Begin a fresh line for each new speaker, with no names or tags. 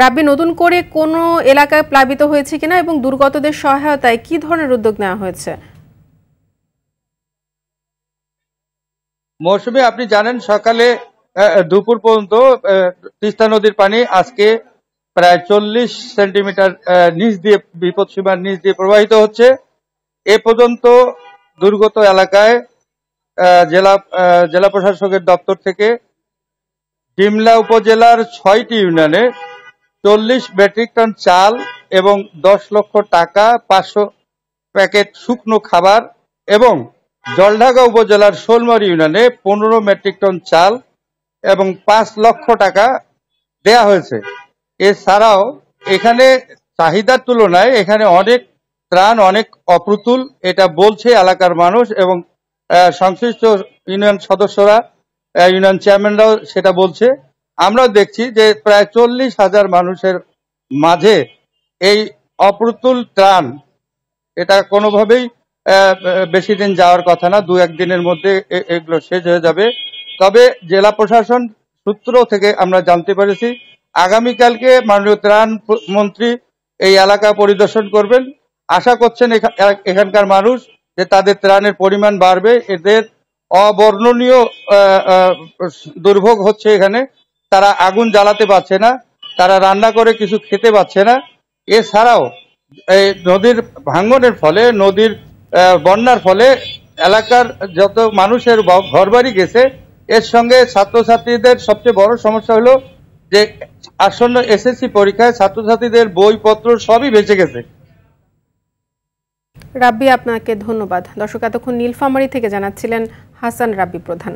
রাব্বি, নতুন করে কোনো এলাকায় প্লাবিত হয়েছে কিনা এবং দুর্গতদের সহায়তায় কি ধরনের উদ্যোগ নেওয়া হয়েছে?
মৌসুমে, আপনি জানেন সকালে দুপুর পর্যন্ত তিস্তা নদীর পানি আজকে প্রায় চল্লিশ সেন্টিমিটার নিচ দিয়ে, বিপদ সীমার নিচ দিয়ে প্রবাহিত হচ্ছে। এ পর্যন্ত দুর্গত এলাকায় জেলা জেলা প্রশাসকের দপ্তর থেকে ডিমলা উপজেলার ছয়টি ইউনিয়নে চল্লিশ মেট্রিক টন চাল এবং দশ লক্ষ টাকা পাঁচশো প্যাকেট শুকনো খাবার এবং জলঢাকা উপজেলার শোলমারি ইউনিয়নে পনেরো মেট্রিক টন চাল এবং পাঁচ লক্ষ টাকা দেয়া হয়েছে। এছাড়াও এখানে চাহিদার তুলনায় এখানে অনেক ত্রাণ, অনেক অপ্রতুল, এটা বলছে এলাকার মানুষ এবং সংশ্লিষ্ট ইউনিয়ন সদস্যরা ইউনিয়ন চেয়ারম্যানরাও সেটা বলছে। আমরা দেখছি যে প্রায় চল্লিশ হাজার মানুষের মাঝে এই অপ্রতুল ত্রাণ, এটা কোনোভাবেই বেশি দিন যাওয়ার কথা না দু একদিনের মধ্যে এগুলো শেষ হয়ে যাবে। তবে জেলা প্রশাসন সূত্র থেকে আমরা জানতে পেরেছি, আগামীকালকে মাননীয় ত্রাণ মন্ত্রী এই এলাকা পরিদর্শন করবেন। আশা করছেন এখা- এখানকার মানুষ যে তাদের ত্রাণের পরিমাণ বাড়বে, এদের অবর্ণনীয় দুর্ভোগ হচ্ছে এখানে। তারা আগুন জ্বালাতে পারছে না, তারা রান্না করে কিছু খেতে পাচ্ছে না। এছাড়াও, এই নদীর ভাঙ্গনের ফলে, নদীর বন্যার ফলে এলাকার যত মানুষের ঘরবাড়ি গেছে, এর সঙ্গে ছাত্রছাত্রীদের সবচেয়ে বড় সমস্যা হলো যে আসন্ন এসএসসি পরীক্ষায় ছাত্রছাত্রীদের বইপত্র সবই বেঁচে গেছে।
রাব্বি, আপনাকে ধন্যবাদ। দর্শক, এতক্ষণ নীলফামারী থেকে জানাচ্ছিলেন হাসান রাব্বি প্রধান।